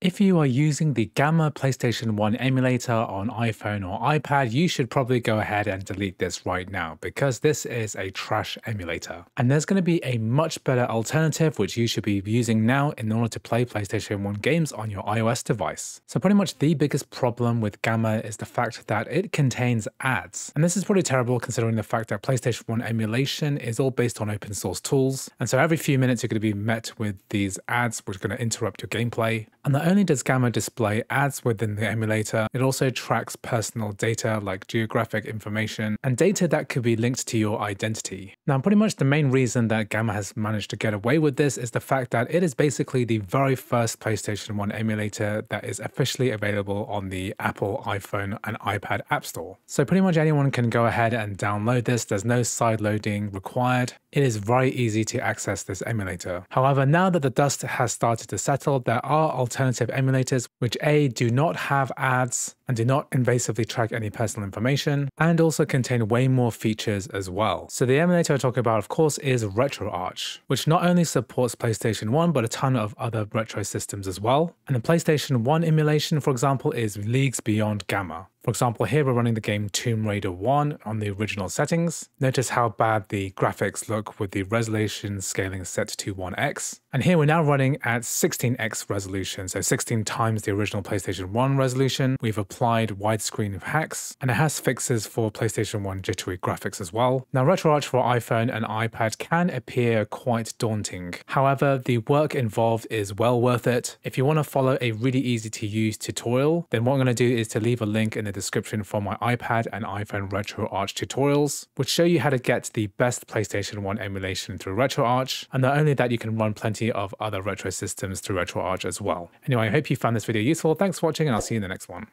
If you are using the Gamma PlayStation 1 emulator on iPhone or iPad, you should probably go ahead and delete this right now because this is a trash emulator. And there's going to be a much better alternative which you should be using now in order to play PlayStation 1 games on your iOS device. So pretty much the biggest problem with Gamma is the fact that it contains ads. And this is pretty terrible considering the fact that PlayStation 1 emulation is all based on open source tools. And so every few minutes you're going to be met with these ads which are going to interrupt your gameplay. And not only does Gamma display ads within the emulator, it also tracks personal data like geographic information and data that could be linked to your identity. Now, pretty much the main reason that Gamma has managed to get away with this is the fact that it is basically the very first PlayStation 1 emulator that is officially available on the Apple iPhone and iPad App Store. So pretty much anyone can go ahead and download this. There's no side loading required. It is very easy to access this emulator. However, now that the dust has started to settle, there are alternative emulators which A do not have ads and do not invasively track any personal information and also contain way more features as well. So the emulator I talk about of course is RetroArch, which not only supports PlayStation 1 but a ton of other retro systems as well. And the PlayStation 1 emulation for example is leagues beyond Gamma. For example, here we're running the game Tomb Raider 1 on the original settings. Notice how bad the graphics look with the resolution scaling set to 1x. And here we're now running at 16x resolution, so 16 times the original PlayStation 1 resolution. We've applied widescreen hacks, and it has fixes for PlayStation 1 jittery graphics as well. Now, RetroArch for iPhone and iPad can appear quite daunting. However, the work involved is well worth it. If you want to follow a really easy to use tutorial, then what I'm going to do is to leave a link in the description for my iPad and iPhone RetroArch tutorials, which show you how to get the best PlayStation 1 emulation through RetroArch, and not only that, you can run plenty of other retro systems through RetroArch as well. Anyway, I hope you found this video useful. Thanks for watching, and I'll see you in the next one.